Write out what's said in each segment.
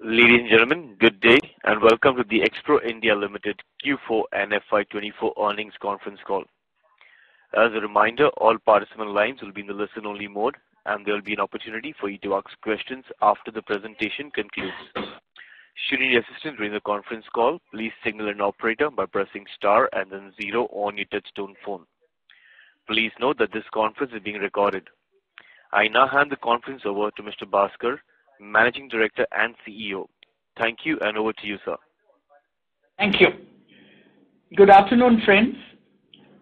Ladies and gentlemen, good day, and welcome to the Xpro India Limited Q4 and FY 2024 earnings conference call. As a reminder, all participant lines will be in the listen-only mode, and there will be an opportunity for you to ask questions after the presentation concludes. Should you need assistance during the conference call, please signal an operator by pressing star and then zero on your touchtone phone. Please note that this conference is being recorded. I now hand the conference over to Mr. Bhaskar, Managing Director and CEO. Thank you, and over to you, sir. Thank you. Good afternoon, friends.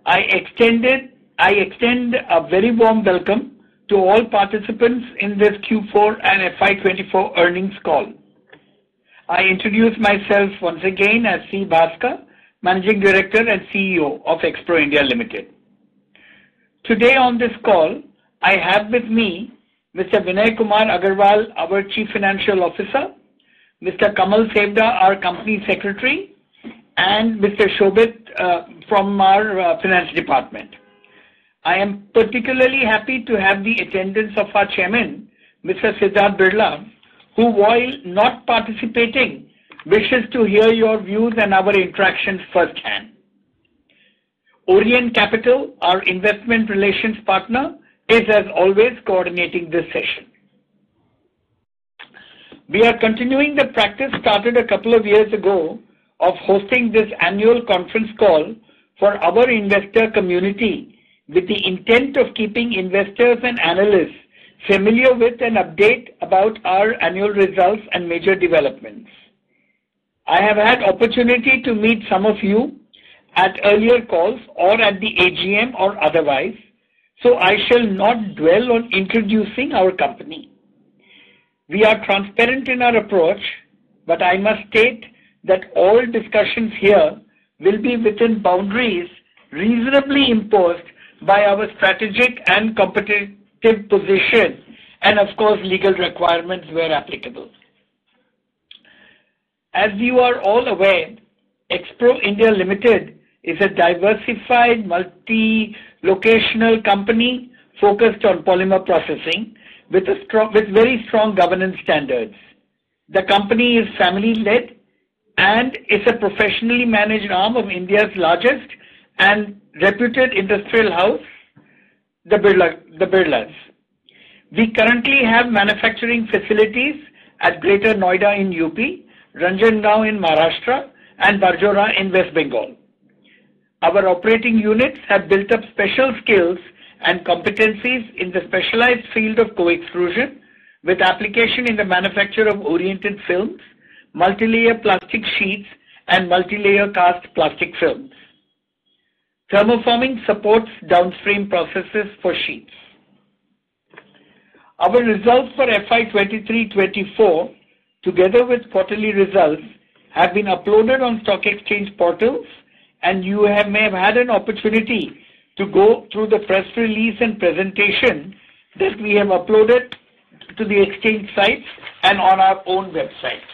I extended I extend a very warm welcome to all participants in this Q4 and FY 2024 earnings call. I introduce myself once again as C. Bhaskar, Managing Director and CEO of Xpro India Limited. Today on this call, I have with me Mr. Vinay Kumar Agarwal, our Chief Financial Officer, Mr. Kamal Sevda, our Company Secretary, and Mr. Shobhit uh, from our uh, finance department. I am particularly happy to have the attendance of our chairman, Mr. Siddharth Birla, who, while not participating, wishes to hear your views and our interactions firsthand. Orient Capital, our investment relations partner, is, as always, coordinating this session. We are continuing the practice started a couple of years ago of hosting this annual conference call for our investor community, with the intent of keeping investors and analysts familiar with an update about our annual results and major developments. I have had opportunity to meet some of you at earlier calls or at the AGM or otherwise, so I shall not dwell on introducing our company. We are transparent in our approach, but I must state that all discussions here will be within boundaries reasonably imposed by our strategic and competitive position and, of course, legal requirements where applicable. As you are all aware, Xpro India Limited is a diversified, multi-locational company focused on polymer processing with very strong governance standards. The company is family-led and is a professionally managed arm of India's largest and reputed industrial house, the Birlas. We currently have manufacturing facilities at Greater Noida in UP, Ranjangaon in Maharashtra, and Barjora in West Bengal. Our operating units have built up special skills and competencies in the specialized field of co-extrusion, with application in the manufacture of oriented films, multilayer plastic sheets, and multilayer cast plastic films. Thermoforming supports downstream processes for sheets. Our results for FY 2023-2024, together with quarterly results, have been uploaded on stock exchange portals, and you may have had an opportunity to go through the press release and presentation that we have uploaded to the exchange sites and on our own website.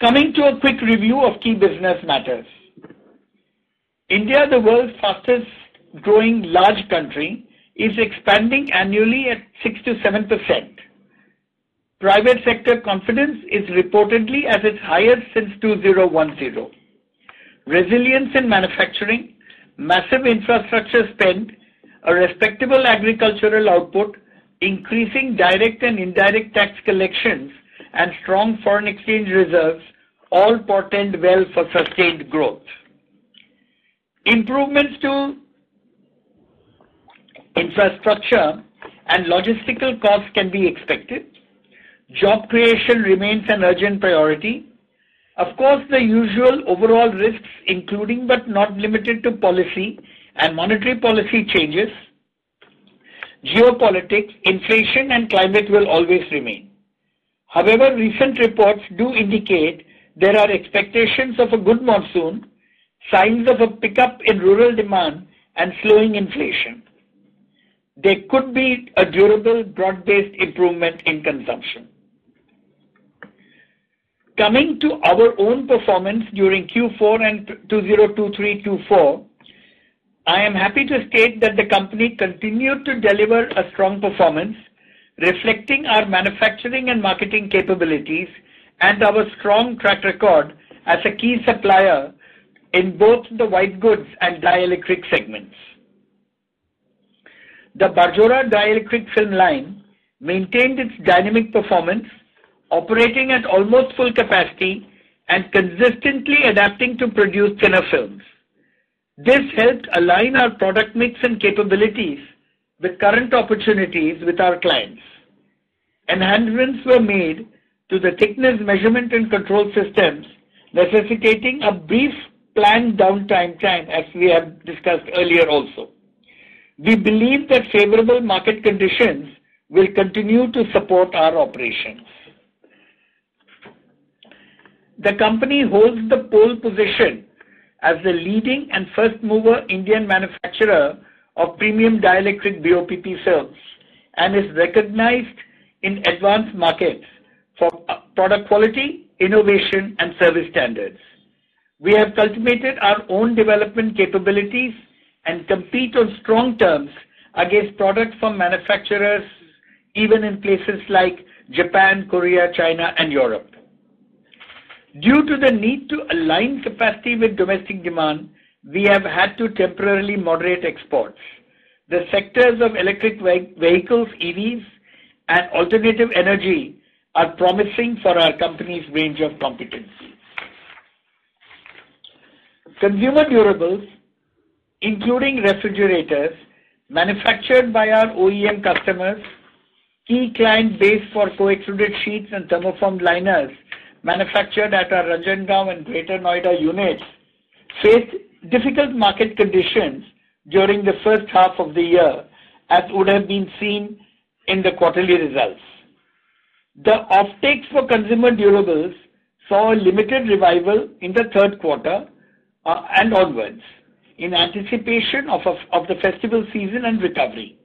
Coming to a quick review of key business matters. India, the world's fastest growing large country, is expanding annually at 6%-7%. Private sector confidence is reportedly at its highest since 2010. Resilience in manufacturing, massive infrastructure spend, a respectable agricultural output, increasing direct and indirect tax collections, and strong foreign exchange reserves all portend well for sustained growth. Improvements to infrastructure and logistical costs can be expected. Job creation remains an urgent priority. Of course, the usual overall risks, including but not limited to policy and monetary policy changes, geopolitics, inflation, and climate will always remain. However, recent reports do indicate there are expectations of a good monsoon, signs of a pickup in rural demand, and slowing inflation. There could be a durable, broad-based improvement in consumption. Coming to our own performance during Q4 and 2023-2024, I am happy to state that the company continued to deliver a strong performance reflecting our manufacturing and marketing capabilities and our strong track record as a key supplier in both the white goods and dielectric segments. The Barjora dielectric film line maintained its dynamic performance, operating at almost full capacity and consistently adapting to produce thinner films. This helped align our product mix and capabilities with current opportunities with our clients. Enhancements were made to the thickness measurement and control systems, necessitating a brief planned downtime time, as we have discussed earlier also. We believe that favorable market conditions will continue to support our operations. The company holds the pole position as the leading and first-mover Indian manufacturer of premium dielectric BOPP films and is recognized in advanced markets for uh, product quality, innovation, and service standards. We have cultivated our own development capabilities and compete on strong terms against products from manufacturers even in places like Japan, Korea, China, and Europe. Due to the need to align capacity with domestic demand, we have had to temporarily moderate exports. The sectors of electric vehicles, EVs, and alternative energy are promising for our company's range of competencies. Consumer durables, including refrigerators manufactured by our OEM customers, key client base for co-extruded sheets and thermoformed liners manufactured at our Ranjangaon and Greater Noida units, faced difficult market conditions during the first half of the year, as would have been seen in the quarterly results. The offtakes for consumer durables saw a limited revival in the third quarter uh, and onwards in anticipation of the festival season and recovery.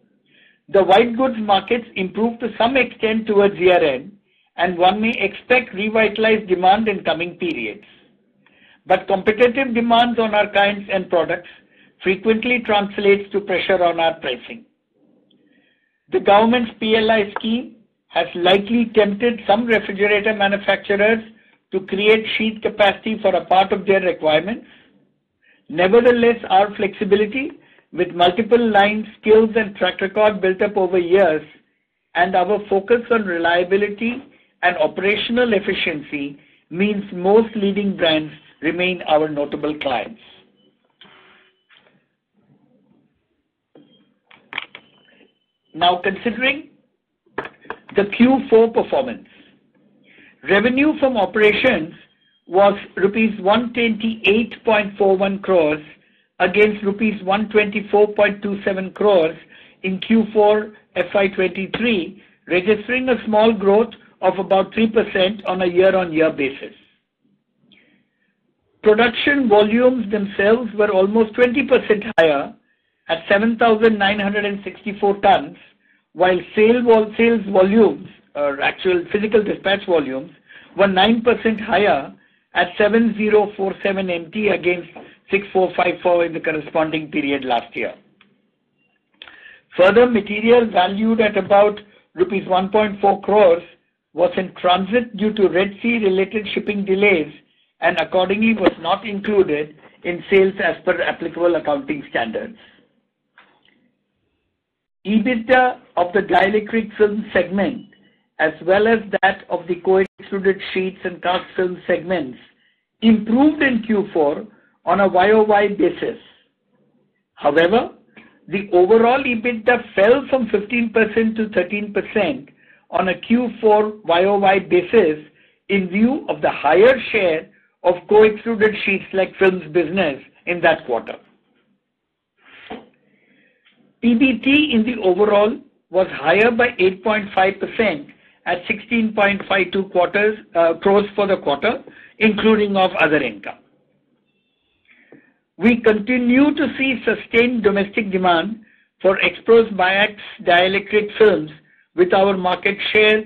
The white goods markets improved to some extent towards year-end, and one may expect revitalized demand in coming periods. But competitive demands on our kinds and products frequently translates to pressure on our pricing. The government's PLI scheme has likely tempted some refrigerator manufacturers to create sheet capacity for a part of their requirements. Nevertheless, our flexibility with multiple lines, skills, and track record built up over years, and our focus on reliability and operational efficiency means most leading brands remain our notable clients. Now considering the Q4 performance. Revenue from operations was rupees 128.41 crores against rupees 124.27 crores in Q4 FY23, registering a small growth of about 3% on a year-on-year basis. Production volumes themselves were almost 20% higher at 7,964 tons, while sales volumes or actual physical dispatch volumes were 9% higher at 7,047 MT against 6,454 in the corresponding period last year. Further, material valued at about rupees 1.4 crores was in transit due to Red Sea-related shipping delays and accordingly was not included in sales as per applicable accounting standards. EBITDA of the dielectric film segment, as well as that of the co-extruded sheets and cast film segments, improved in Q4 on a YOY basis. However, the overall EBITDA fell from 15% to 13% on a Q4 YOY basis in view of the higher share of co-extruded sheets like films business in that quarter. PBT in the overall was higher by 8.5% at 16.52 uh, crores for the quarter, including of other income. We continue to see sustained domestic demand for Xpro's biax dielectric films with our market share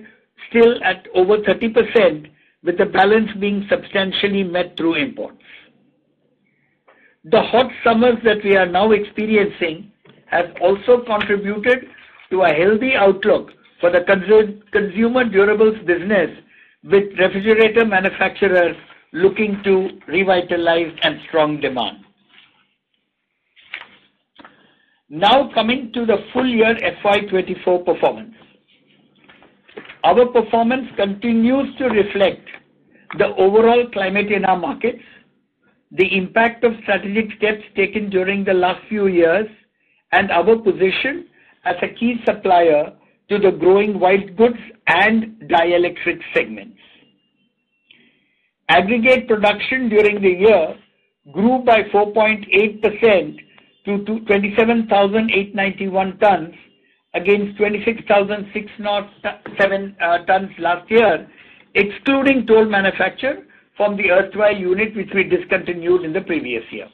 still at over 30%, with the balance being substantially met through imports. The hot summers that we are now experiencing have also contributed to a healthy outlook for the consumer durables business with refrigerator manufacturers looking to revitalize and strong demand. Now coming to the full year FY 2024 performance. Our performance continues to reflect the overall climate in our markets, the impact of strategic steps taken during the last few years, and our position as a key supplier to the growing white goods and dielectric segments. Aggregate production during the year grew by 4.8% to 27,891 tons against 26,607 uh, tons last year, excluding toll manufacture from the erstwhile unit which we discontinued in the previous year.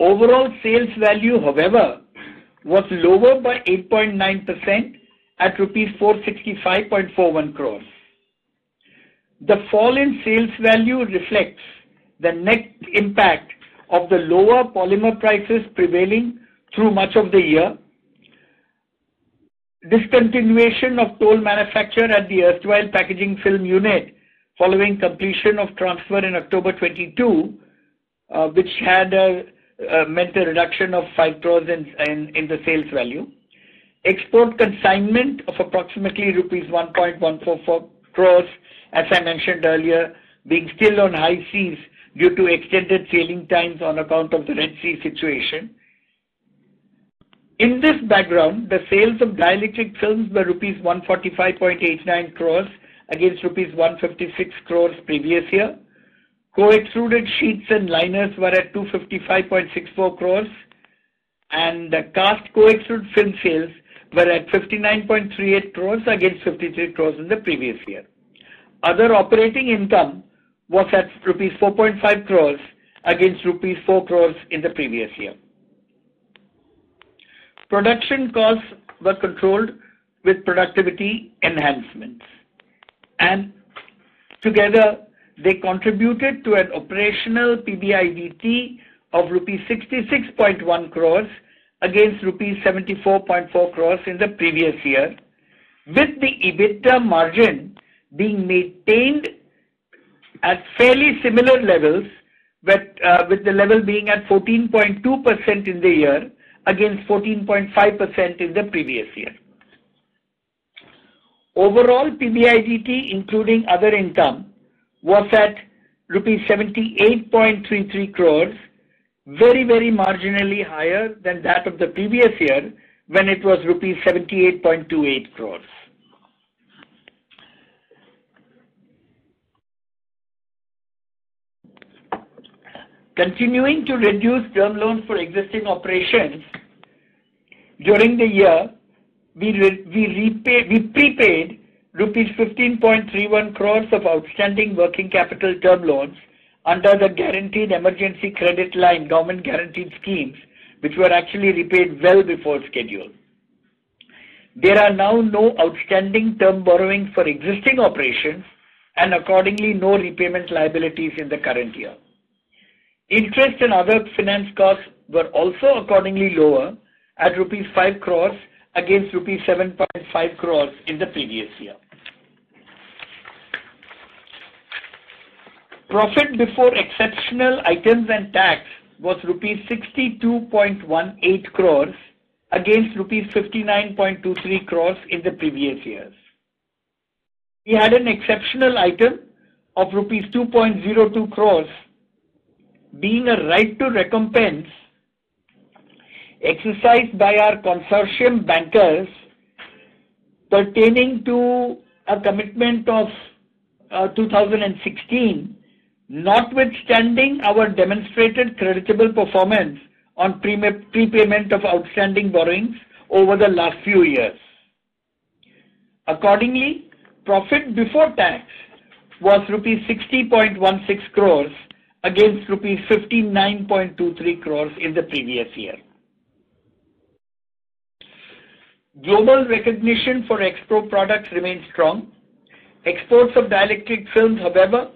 Overall sales value, however, was lower by 8.9% at rupees 465.41 crores. The fall in sales value reflects the net impact of the lower polymer prices prevailing through much of the year, discontinuation of toll manufacture at the erstwhile packaging film unit following completion of transfer in October 2022, uh, which had uh, meant a reduction of 5 crores in the sales value. Export consignment of approximately rupees 1.144 crores, as I mentioned earlier, being still on high seas due to extended sailing times on account of the Red Sea situation. In this background, the sales of dielectric films were rupees 145.89 crores against rupees 156 crores previous year. Co-extruded sheets and liners were at 255.64 crores, and cast co-extruded film sales were at 59.38 crores against 53 crores in the previous year. Other operating income was at rupees 4.5 crores against rupees 4 crores in the previous year. Production costs were controlled with productivity enhancements, and together they contributed to an operational PBIDT of rupees 66.1 crores against rupees 74.4 crores in the previous year, with the EBITDA margin being maintained at fairly similar levels, but uh, with the level being at 14.2% in the year against 14.5% in the previous year. Overall, PBIDT, including other income, was at rupees 78.33 crores, very, very marginally higher than that of the previous year when it was rupees 78.28 crores. Continuing to reduce term loans for existing operations, during the year, we prepaid rupees 15.31 crores of outstanding working capital term loans under the Guaranteed Emergency Credit Line government-guaranteed schemes, which were actually repaid well before schedule. There are now no outstanding term borrowings for existing operations and accordingly no repayment liabilities in the current year. Interest and other finance costs were also accordingly lower at rupees 5 crores against rupees 7.5 crores in the previous year. Profit before exceptional items and tax was rupees 62.18 crores against rupees 59.23 crores in the previous years. We had an exceptional item of rupees 2.02 crores being a right to recompense exercised by our consortium bankers pertaining to a commitment of uh, 2016, notwithstanding our demonstrated creditable performance on prepayment of outstanding borrowings over the last few years. Accordingly, profit before tax was rupees 60.16 crores against rupees 59.23 crores in the previous year. Global recognition for Xpro products remains strong. Exports of dielectric films, however,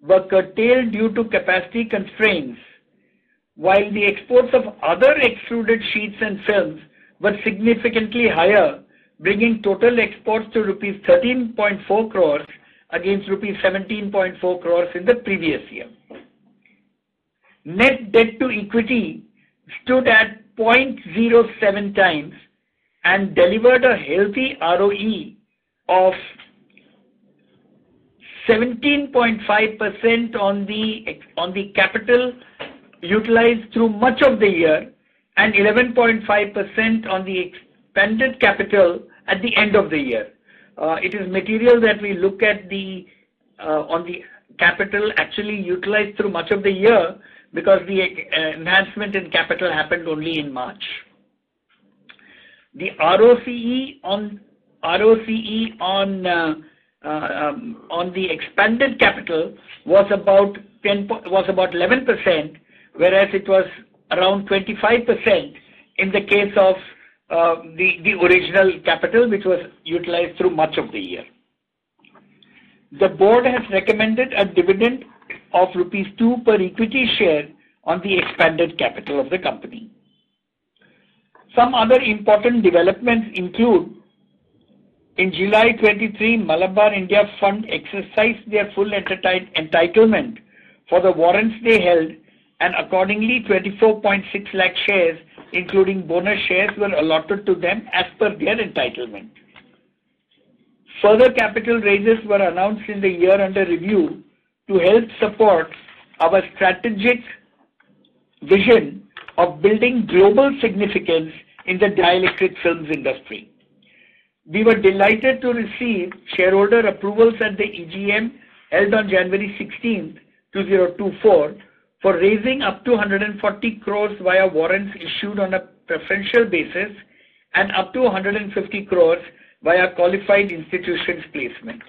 were curtailed due to capacity constraints, while the exports of other extruded sheets and films were significantly higher bringing total exports to rupees 13.4 crores against rupees 17.4 crores in the previous year. Net debt to equity stood at 0.07 times and delivered a healthy ROE of 17.5% on the on the capital utilized through much of the year and 11.5% on the expanded capital at the end of the year. Uh, it is material that we look at the uh, on the capital actually utilized through much of the year because the uh, enhancement in capital happened only in March. The ROCE on ROCE uh, um, on the expanded capital was about 11%, whereas it was around 25% in the case of uh, the original capital, which was utilized through much of the year. The board has recommended a dividend of rupees 2 per equity share on the expanded capital of the company. Some other important developments include, in July 2023, Malabar India Fund exercised their full entitlement for the warrants they held, and accordingly, 24.6 lakh shares, including bonus shares, were allotted to them as per their entitlement. Further capital raises were announced in the year under review to help support our strategic vision of building global significance in the dielectric films industry. We were delighted to receive shareholder approvals at the EGM held on January 16, 2024, for raising up to 140 crores via warrants issued on a preferential basis and up to 150 crores via qualified institutions placement.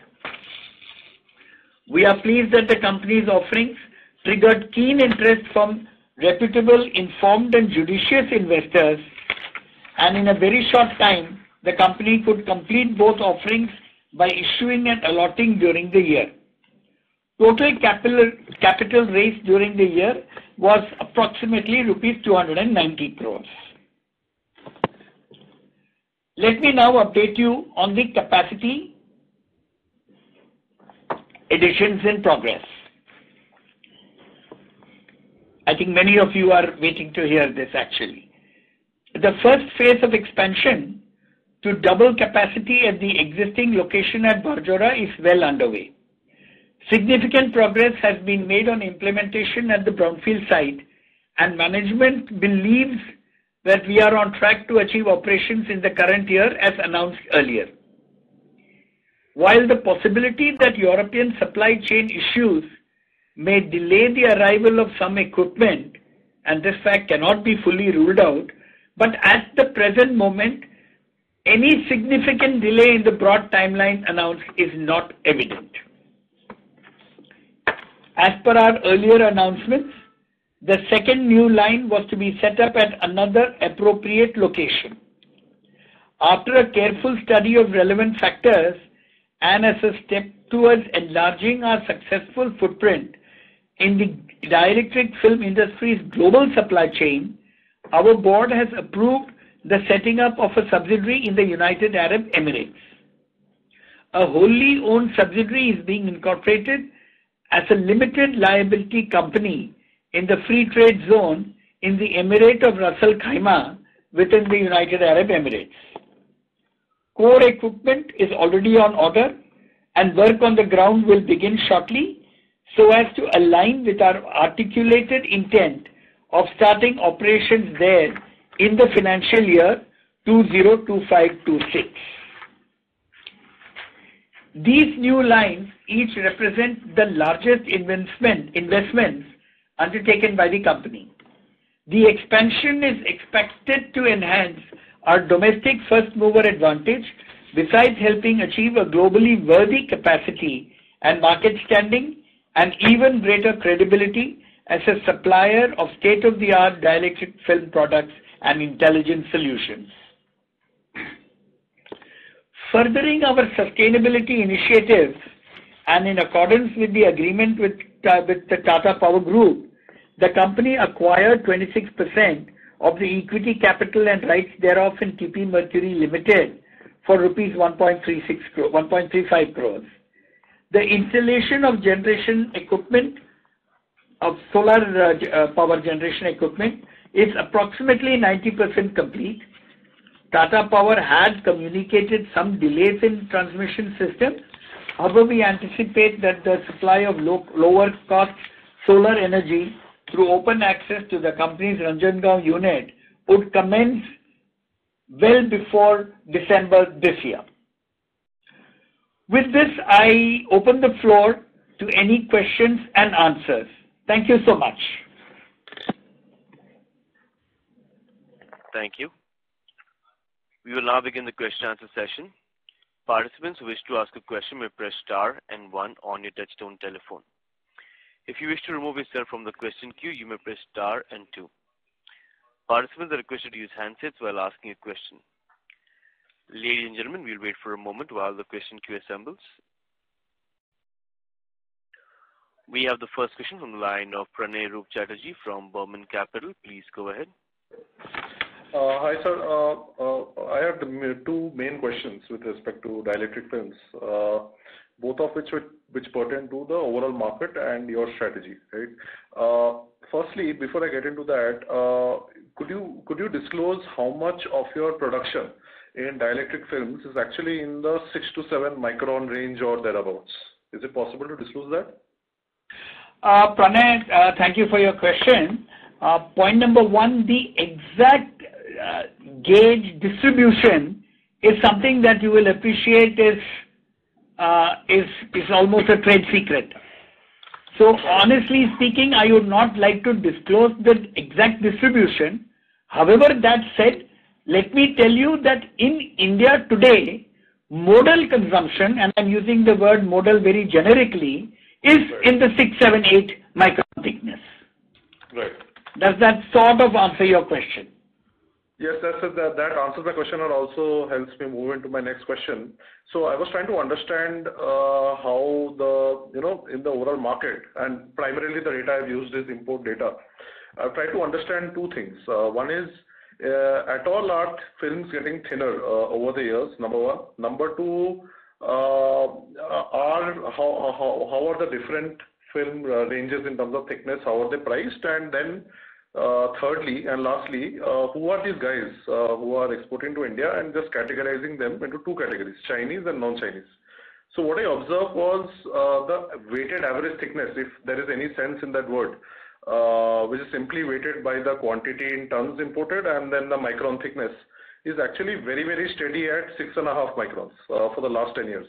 We are pleased that the company's offerings triggered keen interest from reputable, informed, and judicious investors, and in a very short time, the company could complete both offerings by issuing and allotting during the year. Total capital raised during the year was approximately rupees 290 crores. Let me now update you on the capacity additions in progress. I think many of you are waiting to hear this, actually. The first phase of expansion to double capacity at the existing location at Barjora is well underway. Significant progress has been made on implementation at the brownfield site, and management believes that we are on track to achieve operations in the current year, as announced earlier. While the possibility that European supply chain issues may delay the arrival of some equipment, and this fact cannot be fully ruled out, but at the present moment, any significant delay in the broad timeline announced is not evident. As per our earlier announcements, the second new line was to be set up at another appropriate location. After a careful study of relevant factors and as a step towards enlarging our successful footprint in the dielectric film industry's global supply chain, our board has approved the setting up of a subsidiary in the United Arab Emirates. A wholly owned subsidiary is being incorporated as a limited liability company in the free trade zone in the Emirate of Ras Al Khaimah within the United Arab Emirates. Core equipment is already on order, and work on the ground will begin shortly so as to align with our articulated intent of starting operations there in the financial year 2025-26. These new lines each represent the largest investments undertaken by the company. The expansion is expected to enhance our domestic first-mover advantage, besides helping achieve a globally worthy capacity and market standing and even greater credibility as a supplier of state-of-the-art dielectric film products and intelligent solutions. Furthering our sustainability initiatives and in accordance with the agreement with the Tata Power Group, the company acquired 26% of the equity capital and rights thereof in TP Mercury Limited for rupees 1.35 crores. The installation of generation equipment, of solar uh, uh, power generation equipment is approximately 90% complete. Tata Power had communicated some delays in transmission system. However, we anticipate that the supply of lower cost solar energy through open access to the company's Ranjangaon unit would commence well before December this year. With this, I open the floor to any questions and answers. Thank you so much. Thank you. We will now begin the question answer session. Participants who wish to ask a question may press star and one on your touchtone telephone. If you wish to remove yourself from the question queue, you may press star and two. Participants are requested to use handsets while asking a question. Ladies and gentlemen, we'll wait for a moment while the question queue assembles. We have the first question from the line of Pranay Roop Chatterjee from Burman Capital. Please go ahead. Uh, hi, sir. Uh, uh, I have two main questions with respect to dielectric films, both of which which pertain to the overall market and your strategy, right? Firstly, before I get into that, could you could you disclose how much of your production in dielectric films is actually in the 6 to 7 micron range or thereabouts? Is it possible to disclose that? Uh, Pranay, uh, thank you for your question. Uh, point number one, the exact gauge distribution is something that you will appreciate is almost a trade secret. So honestly speaking, I would not like to disclose the exact distribution. However, that said, let me tell you that in India today, modal consumption, and I'm using the word modal very generically, is in the 6, 7, 8 micron thickness. Right. Does that sort of answer your question? Yes, that that answers my question and also helps me move into my next question. So I was trying to understand uh, how the, you know, in the overall market, and primarily the data I've used is import data. I've tried to understand two things. Uh, one is, uh, at all are films getting thinner over the years? Number one. Number two, how how how are the different film ranges in terms of thickness, how are they priced? And then uh thirdly and lastly, uh, who are these guys uh, who are exporting to India and just categorizing them into two categories, Chinese and non-Chinese. So what I observed was uh, the weighted average thickness, if there is any sense in that word, which is simply weighted by the quantity in tons imported, and then the micron thickness is actually very, very steady at 6.5 microns uh, for the last 10 years.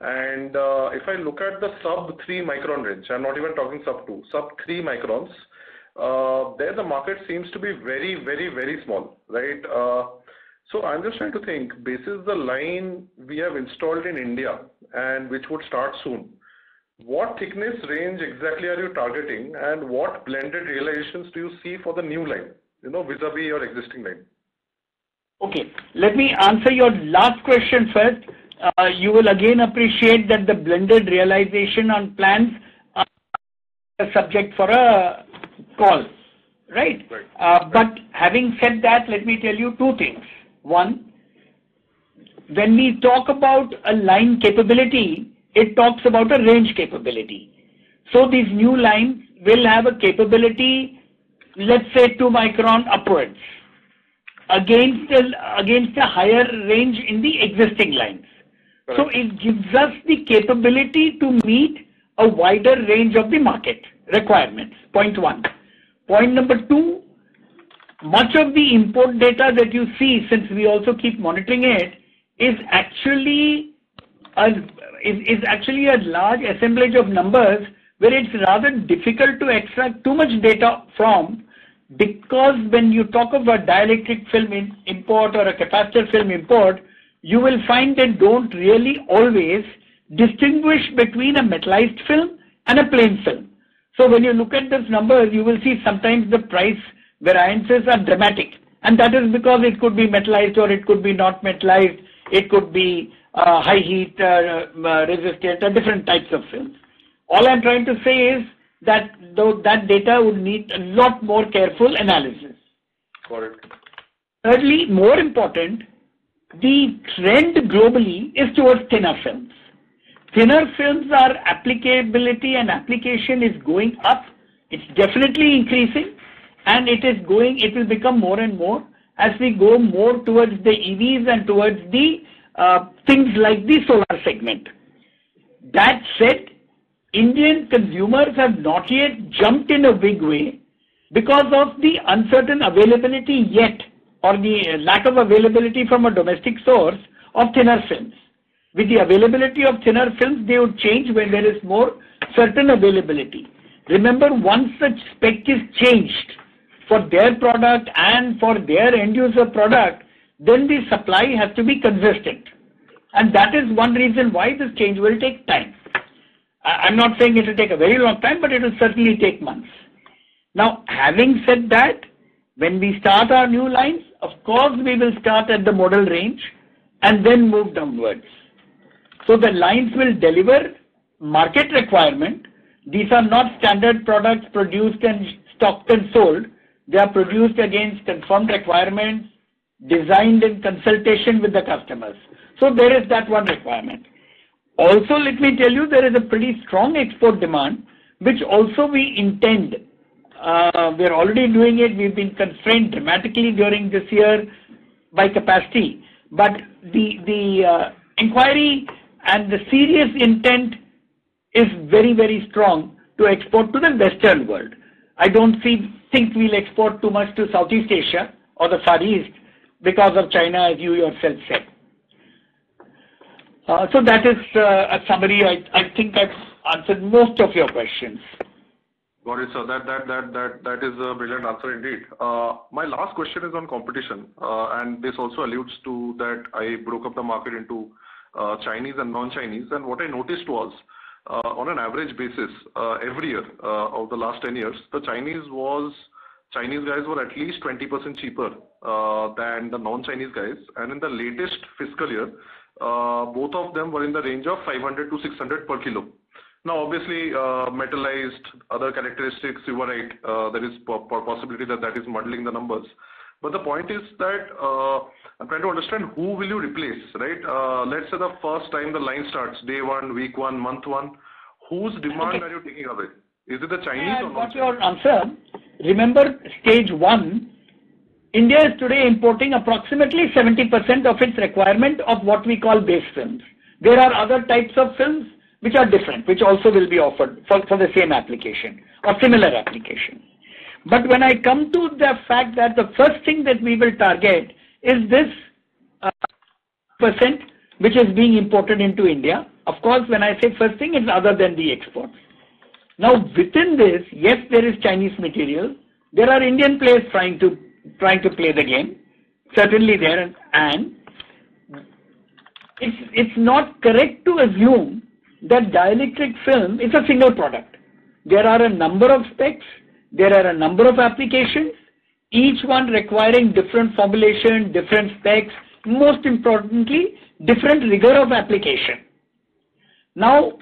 And uh, if I look at the sub-3 micron range, I'm not even talking sub-2, sub-3 microns, uh, there the market seems to be very, very, very small, right? So I'm just trying to think, this is the line we have installed in India and which would start soon, what thickness range exactly are you targeting, and what blended realizations do you see for the new line, you know, vis-à-vis your existing line? Okay. Let me answer your last question first. Uh, you will again appreciate that the blended realization on plans are a subject for a call, right? Right. Uh, but having said that, let me tell you two things. One, when we talk about a line capability, it talks about a range capability. So these new lines will have a capability, let's say 2 micron upwards, against a higher range in the existing lines. Right. It gives us the capability to meet a wider range of the market requirements, point one. Point number two, much of the import data that you see, since we also keep monitoring it, is actually is is actually a large assemblage of numbers where it's rather difficult to extract too much data from. Because when you talk about dielectric film import or a capacitor film import, you will find they don't really always distinguish between a metallized film and a plain film. So when you look at those numbers, you will see sometimes the price variances are dramatic, and that is because it could be metallized or it could be not metallized. It could be uh, high heat uh, uh, resistant or different types of films. All I'm trying to say is that that data would need a lot more careful analysis. It. Thirdly, more important, the trend globally is towards thinner films. Thinner films are applicability and application is going up. It's definitely increasing and it is going, it will become more and more as we go more towards the EVs and towards the uh, things like the solar segment. That said, Indian consumers have not yet jumped in a big way because of the uncertain availability yet or the uh, lack of availability from a domestic source of thinner films. With the availability of thinner films, they would change when there is more certain availability. Remember, once the spec is changed for their product and for their end user product, then the supply has to be consistent. And that is one reason why this change will take time. I'm not saying it will take a very long time, but it will certainly take months. Now, having said that, when we start our new lines, of course, we will start at the modal range and then move downwards. So the lines will deliver market requirement. These are not standard products produced and stocked and sold. They are produced against confirmed requirements, designed in consultation with the customers. So there is that one requirement. Also, let me tell you, there is a pretty strong export demand, which also we intend uh, we're already doing it. We've been constrained dramatically during this year by capacity. But the, uh, inquiry and the serious intent is very, very strong to export to the Western world. I don't see, think we'll export too much to Southeast Asia or the Far East because of China, as you yourself said. Uh, so that is uh, a summary. I, think I've answered most of your questions. Got it, sir. That is a brilliant answer indeed. Uh, my last question is on competition, and this also alludes to that I broke up the market into Chinese and non-Chinese. And what I noticed was, on an average basis, every year of the last 10 years, the Chinese was Chinese guys were at least 20% cheaper than the non-Chinese guys. And in the latest fiscal year, both of them were in the range of 500 to 600 per kilo. Now, obviously, uh, metallized, other characteristics, you were right. Uh, there is possibility that that is modeling the numbers. But the point is that uh, I'm trying to understand who will you replace, right? Let's say the first time the line starts, day one, week one, month one, whose demand are you taking away? Is it the Chinese or not? Got your answer. Remember, stage one, India is today importing approximately 70% of its requirement of what we call base films. There are other types of films which are different, which also will be offered for, for the same application or similar application. But when I come to the fact that the first thing that we will target is this uh, percent which is being imported into India. Of course, when I say first thing, it's other than the exports. Now, within this, yes, there is Chinese material. There are Indian players trying to trying to play the game. Certainly there, and, it's it's not correct to assume that dielectric film is a single product. There are a number of specs, there are a number of applications, each one requiring different formulation, different specs, most importantly, different rigor of application. Now,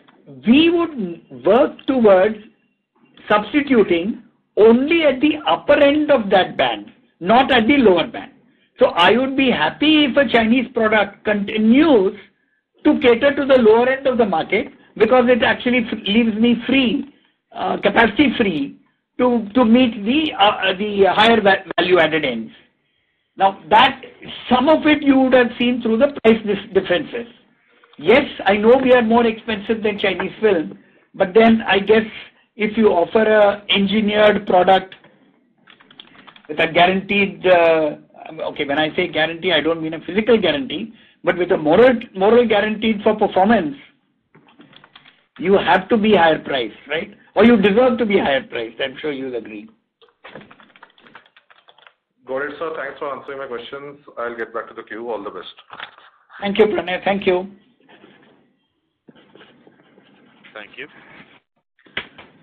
we would work towards substituting only at the upper end of that band, not at the lower band. So I would be happy if a Chinese product continues to cater to the lower end of the market because it actually leaves me free, uh, capacity free to, to meet the, uh, uh the higher value added ends. Now that, some of it you would have seen through the price differences. Yes, I know we are more expensive than Chinese film, but then I guess if you offer a engineered product with a guaranteed, uh, okay, when I say guarantee, I don't mean a physical guarantee, but with a moral, moral guaranteed for performance, you have to be higher priced, right? Or you deserve to be higher priced. I'm sure you'll agree. Got it, sir. Thanks for answering my questions. I'll get back to the queue. All the best. Thank you, Pranay. Thank you. Thank you.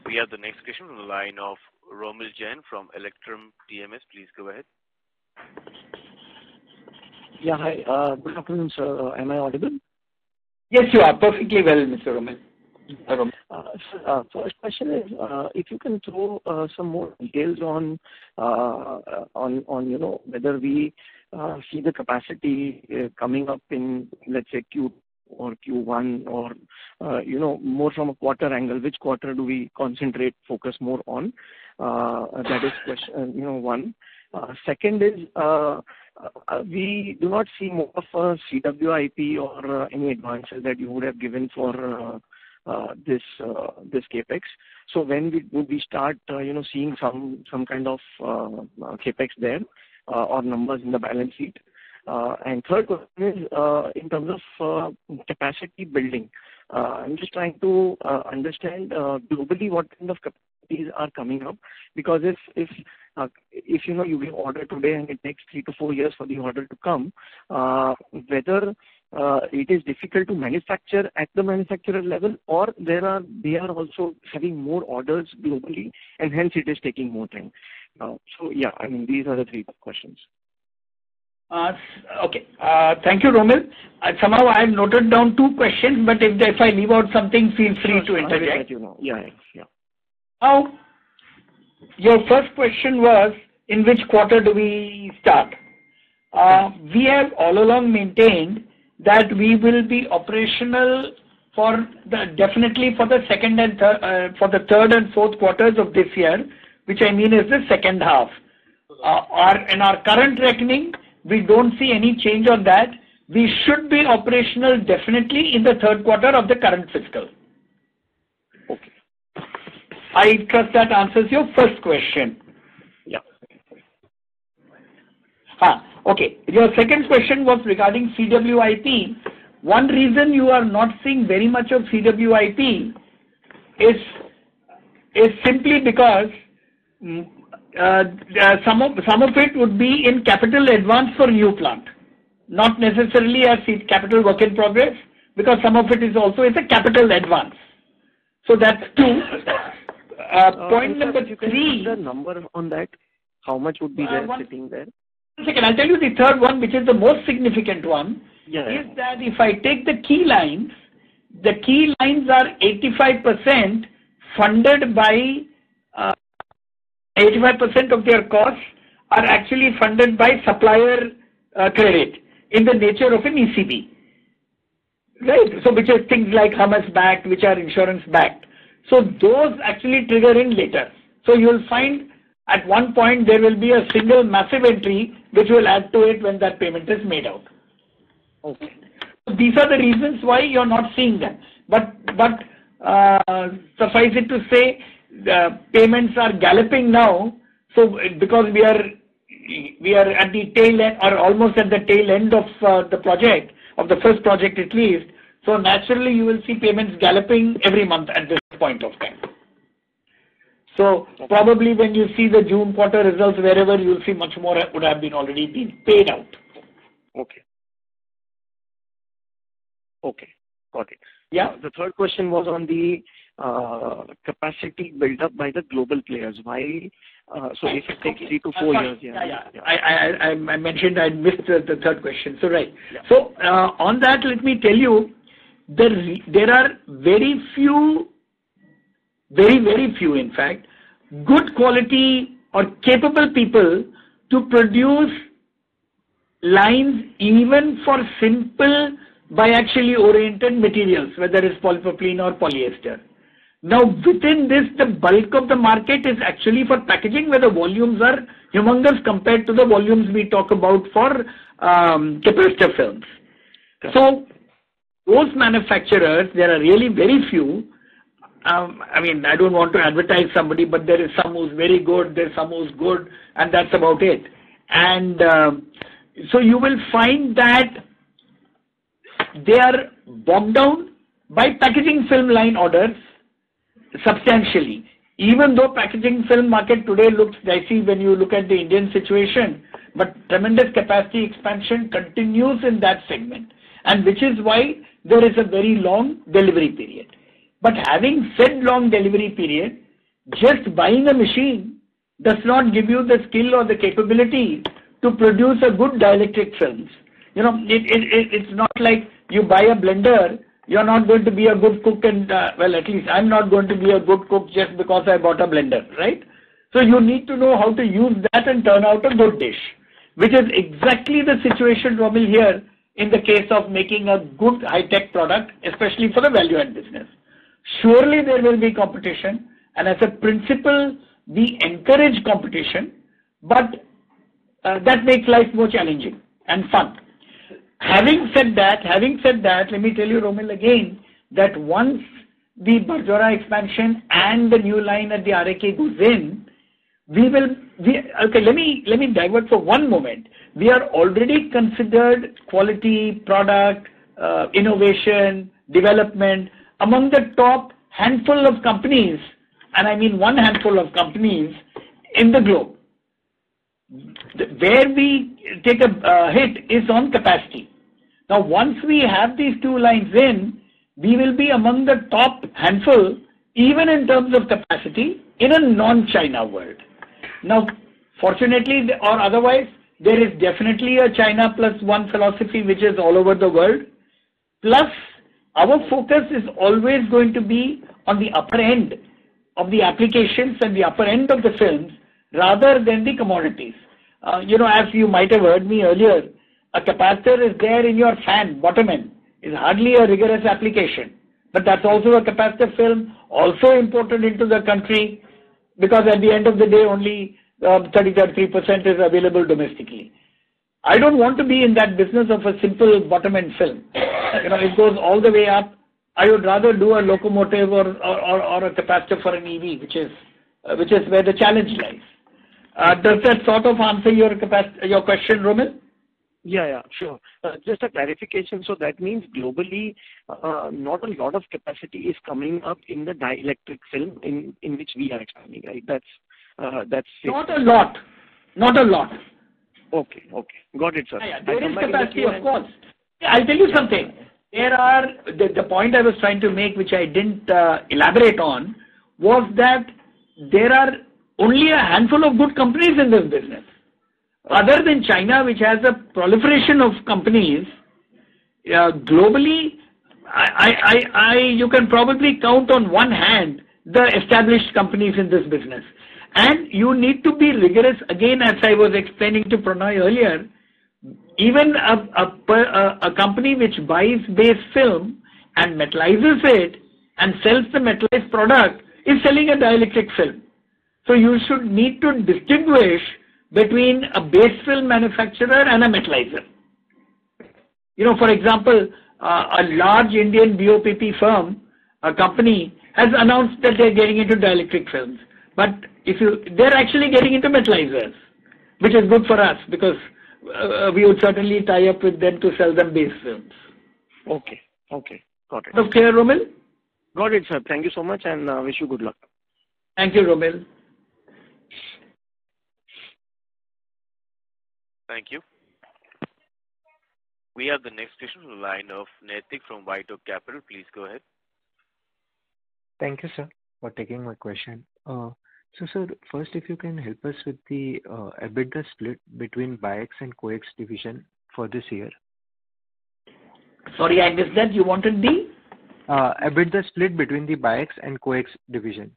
We have the next question from the line of Romil Jain from Electrum PMS. Please go ahead. Yeah, hi. Uh, good afternoon, sir. Uh, am I audible? Yes, you are. Perfectly well, Mr. Romil. Uh, uh, first question is, uh, if you can throw some more details on, you know, whether we see the capacity coming up in, let's say, Q or Q1 or, you know, more from a quarter angle, which quarter do we concentrate, focus more on? Uh, that is question, uh, you know, one. Uh, second is, we do not see more of a CWIP or any advances that you would have given for this this CapEx. So when would we start, you know, seeing some some kind of CapEx there or numbers in the balance sheet? And Third question is, in terms of capacity building, I'm just trying to understand globally what kind of capacities are coming up. Because if uh if you know you give order today and it takes three to four years for the order to come, uh, whether uh, it is difficult to manufacture at the manufacturer level or there are they are also having more orders globally and hence it is taking more time. So, yeah, I mean, these are the three questions. Uh, okay. Thank you, Romil. Somehow I have noted down two questions, but if if I leave out something, feel free to interject. I'll let you know. Yeah, yeah. Now, your first question was, in which quarter do we start? Uh, we have all along maintained that we will be operational for definitely for the second uh, for the third and fourth quarters of this year, which I mean is the second half. Uh, in our current reckoning, we don't see any change on that. We should be operational definitely in the third quarter of the current fiscal. I trust that answers your first question. Yeah. Ah, okay. Your second question was regarding CWIP. One reason you are not seeing very much of CWIP is is simply because mm, uh, uh, some of some of it would be in capital advance for new plant, not necessarily as capital work in progress, because some of it is also as a capital advance. So that's two. Uh, uh, point number three. Can you give the number on that? How much would be uh, there sitting there? One second. I'll tell you the third one, which is the most significant one. Yeah. Is that if I take the key lines, the key lines are 85% funded by 85% of their costs are actually funded by supplier credit in the nature of an ECB. Right? So which are things like Hermes backed, which are insurance backed. So those actually trigger in later. So you'll find at one point there will be a single massive entry which will add to it when that payment is made out. Okay. These are the reasons why you're not seeing them. But but uh suffice it to say, the payments are galloping now, so because we are we are at the tail end or almost at the tail end of the project, of the first project at least. So naturally you will see payments galloping every month at this point of time. So probably when you see the June quarter results, wherever you'll see much more would have been already been paid out. Okay. Okay. Got it. Yeah. The third question was on the uh, capacity built up by the global players. Why, uh, so if it takes three to four years, yeah. Yeah. I mentioned I missed the third question. So right. Yeah. Uh, on that, let me tell you, there are very few, in fact, good quality or capable people to produce lines even for simple biaxially oriented materials, whether it's polypropylene or polyester. Now, within this, the bulk of the market is actually for packaging, where the volumes are humongous compared to the volumes we talk about for um, capacitor films. So those manufacturers, there are really very few. I mean, I don't want to advertise somebody, but there is some who's very good, there's some who's good, and that's about it. And um, so you will find that they are bogged down by packaging film line orders substantially. Even though packaging film market today looks dicey when you look at the Indian situation, but tremendous capacity expansion continues in that segment, and which is why there is a very long delivery period. But having said long delivery period, just buying a machine does not give you the skill or the capability to produce a good dielectric films. You know, it, it, it's not like you buy a blender, you're not going to be a good cook and, uh, well, at least I'm not going to be a good cook just because I bought a blender, right? So you need to know how to use that and turn out a good dish. which is exactly the situation, Romil, here in the case of making a good high-tech product, especially for the value-add business. Surely there will be competition, and as a principle, we encourage competition, but uh, that makes life more challenging and fun. Having said that, having said that, let me tell you, Romil, again, that once the Barjora expansion and the new line at the RAK goes in, we will. We, okay, let me let me divert for one moment. We are already considered quality, product, uh, innovation, development among the top handful of companies, and I mean one handful of companies in the globe. Where we take a hit is on capacity. Now, once we have these two lines in, we will be among the top handful, even in terms of capacity, in a non-China world. Now, fortunately or otherwise, there is definitely a China plus one philosophy which is all over the world. Plus, our focus is always going to be on the upper end of the applications and the upper end of the films rather than the commodities. Uh, you know, as you might have heard me earlier, a capacitor is there in your fan, bottom end. is hardly a rigorous application. But that's also a capacitor film, also imported into the country, because at the end of the day, only um, 33% is available domestically. I don't want to be in that business of a simple bottom end film. You know, it goes all the way up. I would rather do a locomotive or, or, or a capacitor for an EV, which is, uh, which is where the challenge lies. Uh, does that sort of answer your, your question, Romil? Yeah, yeah, sure. Uh, just a clarification. So that means globally, uh, not a lot of capacity is coming up in the dielectric film in, in which we are expanding, right? That's, uh, that's Not a lot. Not a lot. Okay, okay. Got it, sir. Yeah, yeah. There is capacity, of course. I'll tell you something. There are, the, the point I was trying to make, which I didn't uh, elaborate on, was that there are only a handful of good companies in this business. Other than China, which has a proliferation of companies, uh, globally, I, I, I, you can probably count on one hand the established companies in this business. And you need to be rigorous, again, as I was explaining to Pranay earlier, even a, company which buys base film and metallizes it and sells the metallized product is selling a dielectric film. So you should need to distinguish between a base film manufacturer and a metallizer. You know, for example, a large Indian BOPP firm, a company, has announced that they're getting into dielectric films. But if you, they're actually getting into metallizers, which is good for us because uh, we would certainly tie up with them to sell them base films. Okay, okay, got it. Okay, Romil? Got it, sir. Thank you so much and uh, wish you good luck. Thank you, Romil. Thank you. We have the next question on the line of Naitik from White Oak Capital. Please go ahead. Thank you, sir, for taking my question. Uh, so, sir, first, if you can help us with the uh, EBITDA split between BIAX and COEX division for this year. Sorry, I missed that. You wanted the? Uh, EBITDA split between the BIAX and COEX division.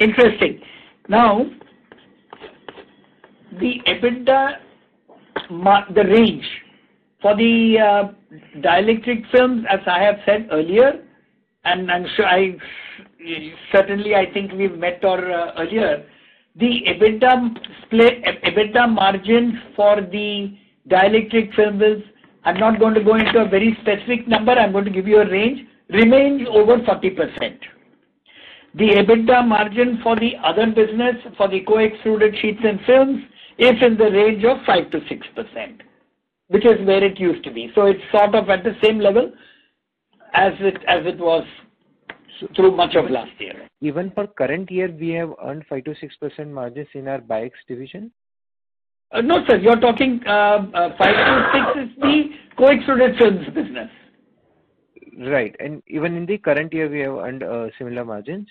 Interesting. Now, the EBITDA, the range for the uh, dielectric films, as I have said earlier, and I'm sure I certainly I think we've met or uh, earlier, the EBITDA margin for the dielectric film films I'm not going to go into a very specific number. I'm going to give you a range. Remains over 40%. The EBITDA margin for the other business, for the co-extruded sheets and films, is in the range of 5 to 6 percent which is where it used to be. So it's sort of at the same level as it as it was through much of last year. Even for current year, we have earned 5 to 6 percent margins in our BIAX division? Uh, no, sir. You're talking uh, uh, 5 to 6 is the co-extruded films business. Right. And even in the current year, we have earned uh, similar margins?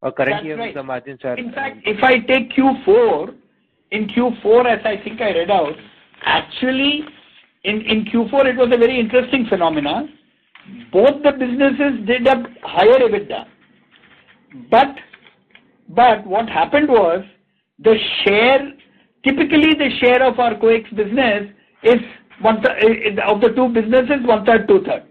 Or current year, the margins are... In fact, if I take Q4, in Q4, as I think I read out, actually, in, in Q4, it was a very interesting phenomenon. Both the businesses did a higher EBITDA. But, but what happened was the share Typically, the share of our Coex business is one of the two businesses, one-third, two-third,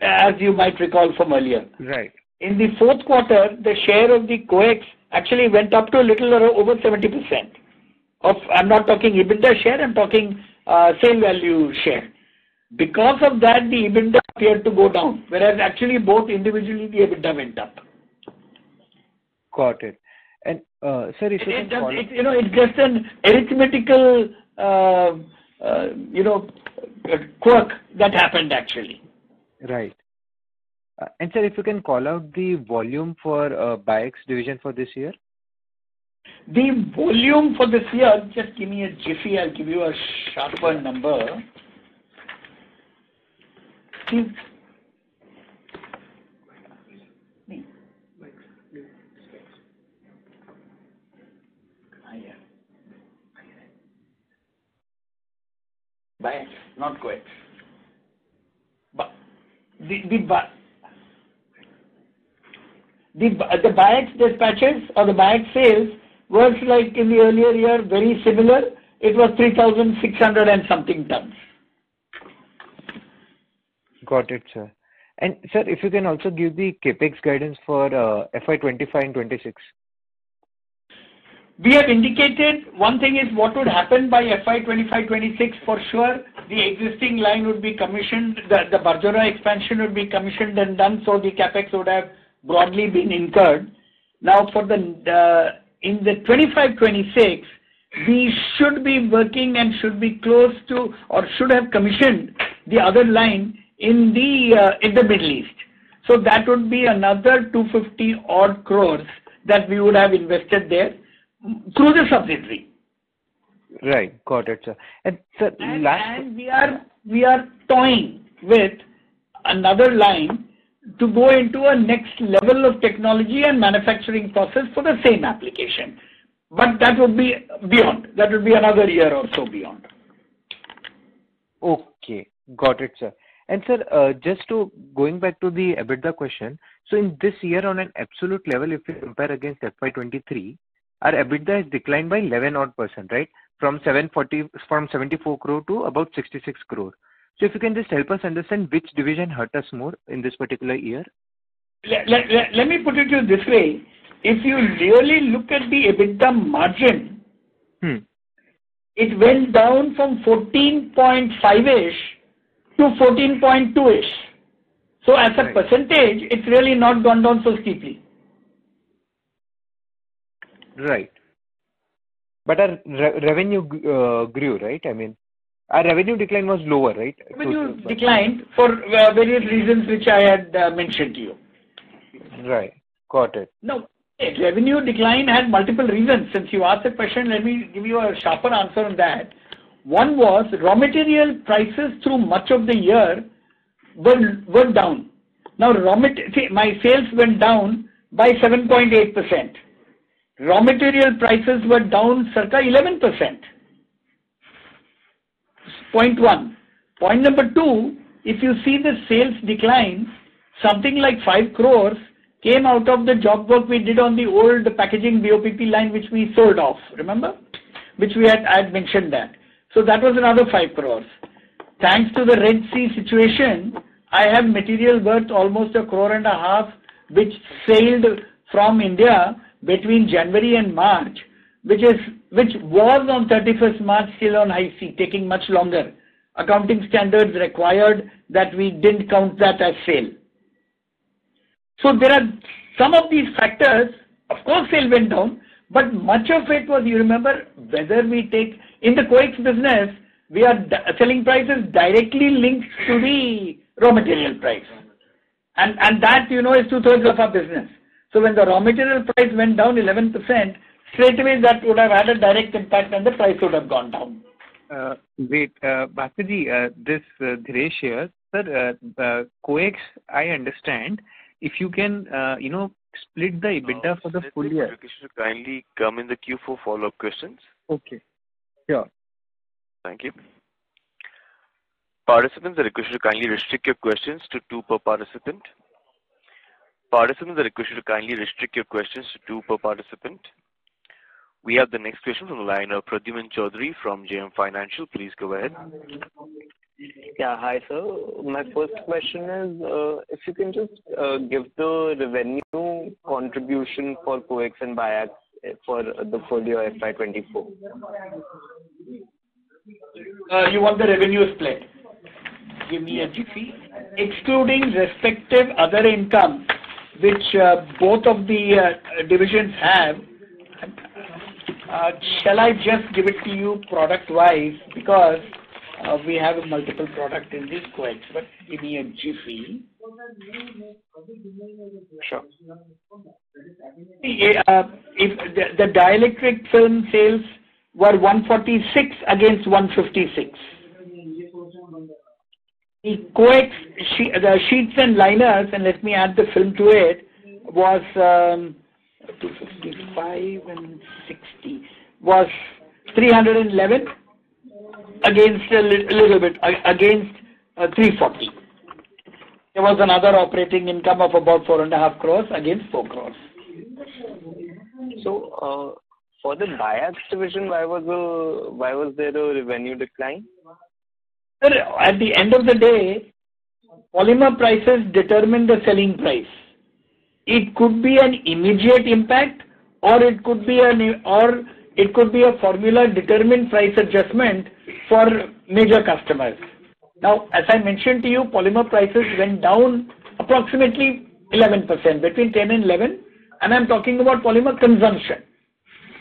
as you might recall from earlier. Right. In the fourth quarter, the share of the Coex actually went up to a little over 70%. Of I'm not talking EBITDA share, I'm talking uh, sale value share. Because of that, the EBITDA appeared to go down, whereas actually both individually, the EBITDA went up. Got it. And, uh, sir, if you can follow- It's just an arithmetical uh, uh, you know, quirk that happened, actually. Right. And, sir, if you can call out the volume for BIAX division for this year? The volume for this year, just give me a jiffy, I'll give you a sharper number. BIAX, not Coex. The BIAX dispatches or the BIAX sales was like in the earlier year, very similar. It was 3,600 and something tons. Got it, sir. And sir, if you can also give the CapEx guidance for uh, FY 2025 and 2026. We have indicated one thing is what would happen by FY 2025, 2026, for sure, the existing line would be commissioned, the Barjora expansion would be commissioned and done, so the CapEx would have broadly been incurred. Now, for the in the 2025, 2026, we should be working and should be close to or should have commissioned the other line in the uh in the Middle East. So that would be another 250 odd crores that we would have invested there through the subsidiary. Right. Got it, sir. Sir, We are we are toying with another line to go into a next level of technology and manufacturing process for the same application. But that would be beyond. That would be another year or so beyond. Okay. Got it, sir. And sir, uh, just to going back to the EBITDA question. So in this year, on an absolute level, if you compare against FY 2023, our EBITDA has declined by 11 odd percent, %, right? From 74 crore to about 66 crore. So if you can just help us understand which division hurt us more in this particular year. Let me put it to you this way. If you really look at the EBITDA margin. Hmm. It went down from 14.5-ish to 14.2-ish. So as a percentage, it's really not gone down so steeply. Right. But our revenue uh, grew, right? I mean, our revenue decline was lower, right? Revenue declined for uh, various reasons, which I had uh, mentioned to you. Right. Got it. No. Eh, revenue decline had multiple reasons. Since you asked the question, let me give you a sharper answer on that. One was raw material prices through much of the year were down. Now, raw my sales went down by 7.8%. Raw material prices were down circa 11%. Point one. Point number two, if you see the sales decline, something like 5 crores came out of the job work we did on the old packaging BOPP line, which we sold off. Remember? Which I had mentioned that. So that was another 5 crores. Thanks to the Red Sea situation, I have material worth almost a crore and a half, which sailed from India between January and March, which is which was on 31st March, still on high sea, taking much longer. Accounting standards required that we didn't count that as sale. So there are some of these factors. Of course, sale went down, but much of it was, you remember, in the Coex business, we are selling prices directly linked to the raw material price. And that, you know, is two-thirds of our business. So when the raw material price went down 11%, straightaway that would have had a direct impact and the price would have gone down. Uh, wait, uh, Bhaskar, uh, this Dhiresh here. Sir, Coex, I understand. If you can you know, split the EBITDA for the full year. Could you kindly come in the queue for follow-up questions? Okay. Sure. Thank you. Participants are requested to kindly restrict your questions to two per participant. Participants are requested to kindly restrict your questions to two per participant. We have the next question from the line of Pradyuman Chaudhary from JM Financial. Please go ahead. Yeah. Hi, sir. My first question is, uh, if you can just uh, give the revenue contribution for Coex and Biax for the full year FY 2024. Uh, you want the revenue split? Give me a jiffy. Excluding respective other income, which uh, both of the uh, divisions have, shall I just give it to you product-wise? Because we have a multiple product in this Coex, but give me a jiffy. Sure. Eh, uh, if the dielectric film sales were 146 against 156. The Coex sheets and liners, and let me add the film to it, was um, 255 and 60, was 311 against a little bit against uh, 340. There was another operating income of about 4.5 crores against 4 crores. So, uh, for the Biax division, why was there a revenue decline? Sir, at the end of the day, polymer prices determine the selling price. It could be an immediate impact, or it could be a new or it could be a formula-determined price adjustment for major customers. Now, as I mentioned to you, polymer prices went down approximately 11%, between 10 and 11, and I'm talking about polymer consumption,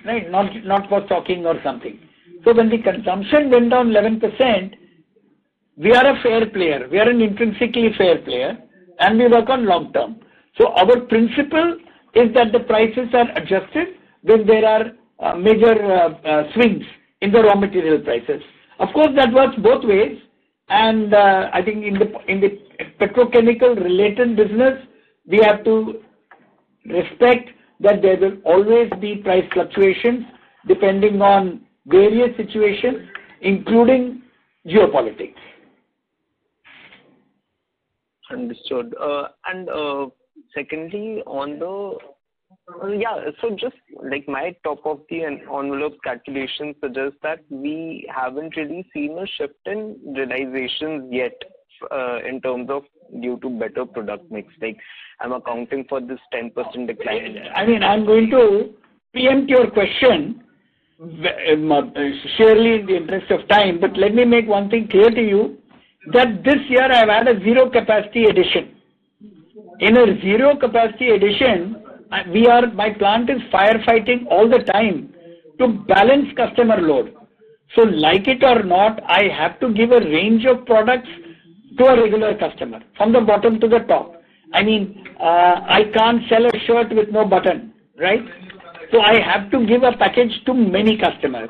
right? Not not for stocking or something. So when the consumption went down 11%, we are a fair player. We are an intrinsically fair player, and we work on long term. So our principle is that the prices are adjusted when there are uh, major uh, uh, swings in the raw material prices. Of course, that works both ways, and uh, I think in the in the petrochemical-related business, we have to respect that there will always be price fluctuations depending on various situations, including geopolitics. Understood. Uh, and uh, secondly, just like my top of the envelope calculation suggests that we haven't really seen a shift in realizations yet, uh, in terms of due to better product mix. Like, I'm accounting for this 10% decline. I mean, I'm going to preempt your question, surely in the interest of time, but let me make one thing clear to you, that this year I've had a zero capacity addition. In a zero capacity addition, my plant is firefighting all the time to balance customer load. So like it or not, I have to give a range of products to a regular customer from the bottom to the top. I mean, uh, I can't sell a shirt with no button, right? So I have to give a package to many customers.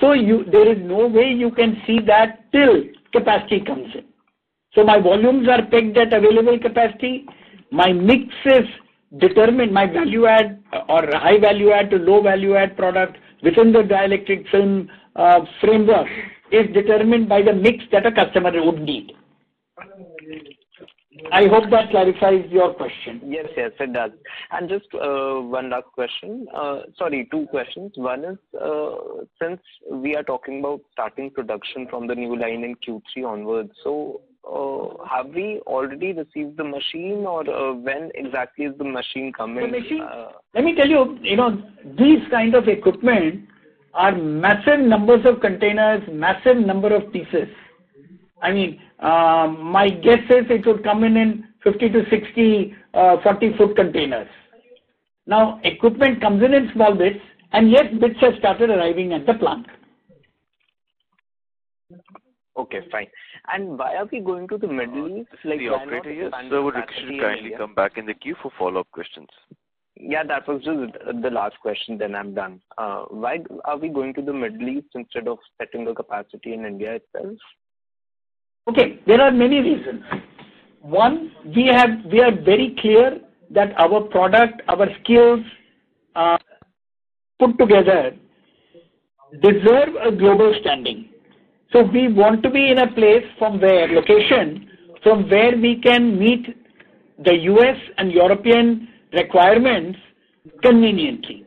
So you, there is no way you can see that till capacity comes in. So my volumes are pegged at available capacity. My mix is determined, my value add or high value add to low value add product within the dielectric film uh, framework is determined by the mix that a customer would need. I hope that clarifies your question. Yes, yes, it does. And just uh, one last question. Uh, sorry, two questions. One is, since we are talking about starting production from the new line in Q3 onwards, Uh, have we already received the machine or uh, when exactly is the machine coming? The machine. Uh, let me tell you you know, these kind of equipment are massive numbers of containers, massive number of pieces. I mean, um, my guess is it would come in 50-60 40-foot containers. Now, equipment comes in in small bits, and yes, bits have started arriving at the plant. Okay, fine. And why are we going to the uh, Middle East? Like, The operator here, sir, would actually kindly come back in the queue for follow-up questions. Yeah, that was just the last question, then I'm done. Uh, why are we going to the Middle East instead of setting the capacity in India itself? Okay, there are many reasons. One, we have we are very clear that our product, our skills, uh, put together deserve a global standing. So we want to be in a place from where location, from where we can meet the U.S. and European requirements conveniently.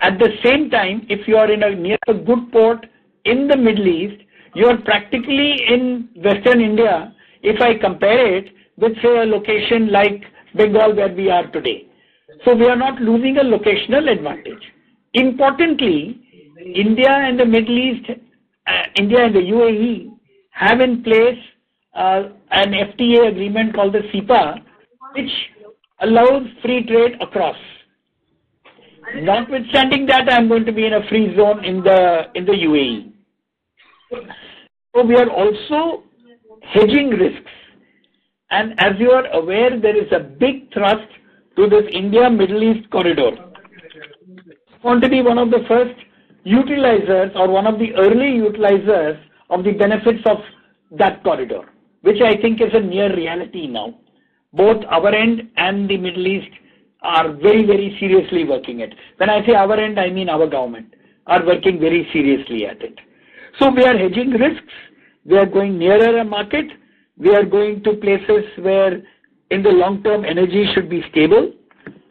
At the same time, if you are in a near a good port in the Middle East, you are practically in Western India, if I compare it with, say, a location like Bengal, where we are today. So we are not losing a locational advantage. Importantly, India and the Middle East, India and the UAE have in place uh, an FTA agreement called the CEPA, which allows free trade across. Notwithstanding that, I'm going to be in a free zone in the in the UAE. So we are also hedging risks. And as you are aware, there is a big thrust to this India-Middle East corridor. Want to be one of the first utilizers or one of the early utilizers of the benefits of that corridor, which I think is a near reality now. Both our end and the Middle East are very, very seriously working it. When I say our end, I mean our government are working very seriously at it. So we are hedging risks. We are going nearer a market. We are going to places where in the long term energy should be stable.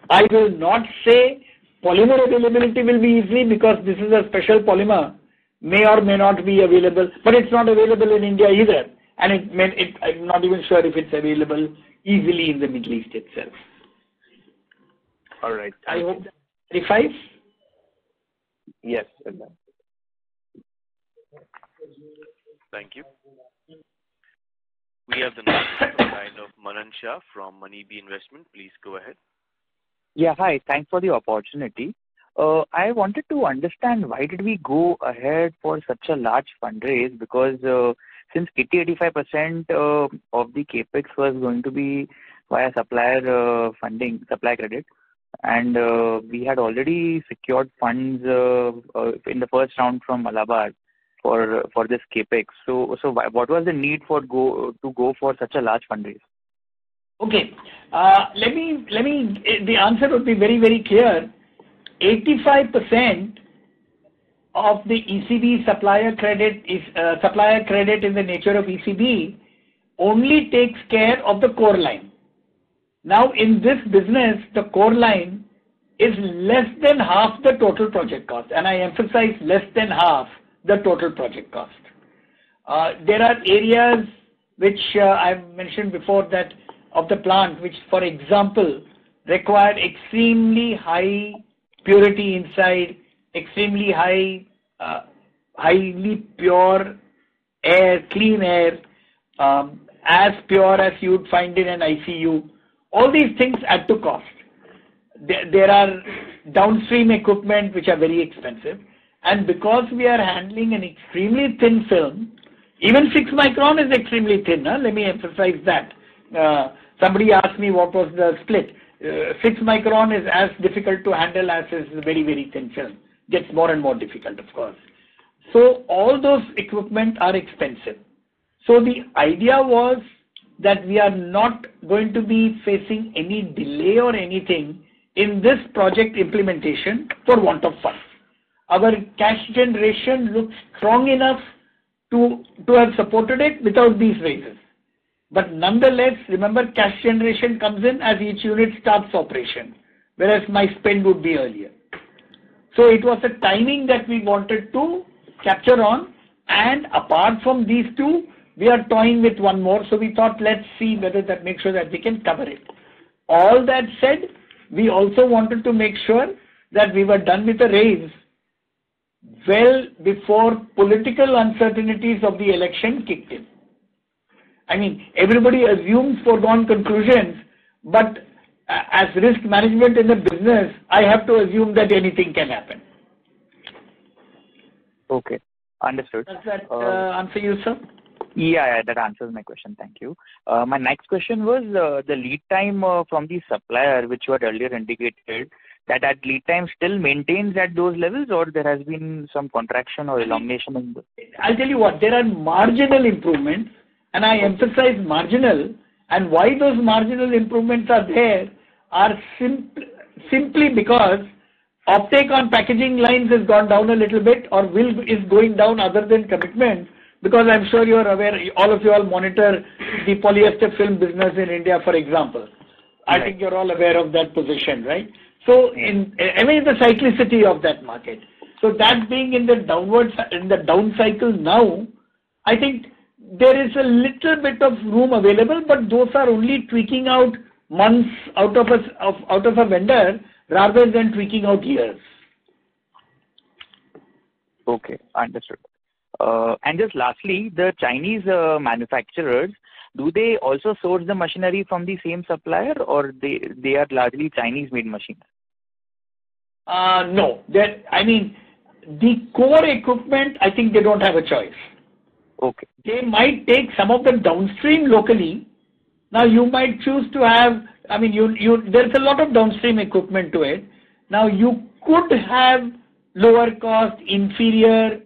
I will not say polymer availability will be easy because this is a special polymer, may or may not be available, but it's not available in India either. And it may, it, I'm not even sure if it's available easily in the Middle East itself. All right. I hope that clarifies. Yes. Thank you. We have the next line of Manan Shah from Moneybee Investment. Please go ahead. Yeah, hi. Thanks for the opportunity. Uh, I wanted to understand why did we go ahead for such a large fundraise? Because uh, since 80%-85% uh, of the CapEx was going to be via supplier funding, supply credit, and we had already secured funds in the first round from Malabar for this CapEx. So, so what was the need for go to go for such a large fundraise? Okay. Let me. Let me the answer would be very, very clear. 85% of the ECB supplier credit is supplier credit in the nature of ECB only takes care of the core line. Now, in this business, the core line is less than half the total project cost, and I emphasize less than half the total project cost. Uh, there are areas which uh, I've mentioned before that of the plant, which, for example, require extremely high purity inside, extremely high, uh, highly pure air, clean air, um, as pure as you would find in an ICU. All these things add to cost. There, there are downstream equipment which are very expensive. And because we are handling an extremely thin film, even 6 micron is extremely thin. Huh? Let me emphasize that. Uh, somebody asked me what was the split. Uh, 6 micron is as difficult to handle as is very, very thin film. Gets more and more difficult, of course. So all those equipment are expensive. So the idea was that we are not going to be facing any delay or anything in this project implementation for want of funds our cash generation looks strong enough to to have supported it without these raises. But Nonetheless, remember, cash generation comes in as each unit starts operation, whereas my spend would be earlier. So It was a timing that we wanted to capture on, and apart from these two, we are toying with one more. So We thought, let's see whether that makes sure that we can cover it. All that said, we also wanted to make sure that we were done with the raise well before political uncertainties of the election kicked in. I mean, everybody assumes foregone conclusions, but as risk management in the business, I have to assume that anything can happen. Okay, understood. Does that uh, uh answer you, sir? Yeah, that answers my question. Thank you. Uh, my next question was uh, the lead time from the supplier, which you had earlier indicated that at lead time still maintains at those levels, or there has been some contraction or elongation in the? I'll tell you what, there are marginal improvements, and I emphasize marginal, and why those marginal improvements are there are simply because uptake on packaging lines has gone down a little bit or will is going down other than commitment, because I'm sure you're aware, all of you all monitor the polyester film business in India, for example. I think you're all aware of that position, right? So in, I mean, the cyclicity of that market. So that being in the downward, in the down cycle now, I think there is a little bit of room available, but those are only tweaking out months out of a, of, out of a vendor rather than tweaking out years. Okay, understood. Uh, and just lastly, the Chinese uh, manufacturers, do they also source the machinery from the same supplier or they, they are largely Chinese-made machines? Uh, no, that I mean, the core equipment, I think they don't have a choice. Okay. They might take some of the downstream locally. Now you might choose to have, I mean, you, you, there's a lot of downstream equipment to it. Now you could have lower cost, inferior,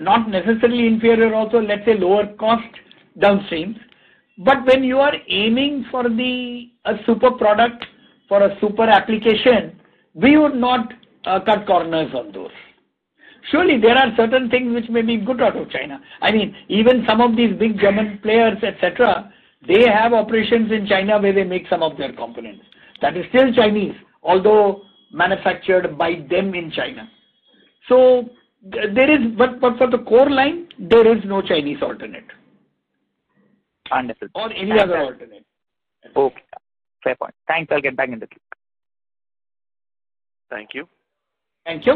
not necessarily inferior also, let's say lower cost downstreams. But when you are aiming for the a super product for a super application, we would not uh, cut corners on those. Surely there are certain things which may be good out of China. I mean, even some of these big German players, etc., they have operations in China where they make some of their components. That is still Chinese, although manufactured by them in China. So there is, but, but for the core line, there is no Chinese alternate. Understood. Or any Thanks other alternate. Okay. Fair point. Thanks. I'll get back in the queue. Thank you. Thank you.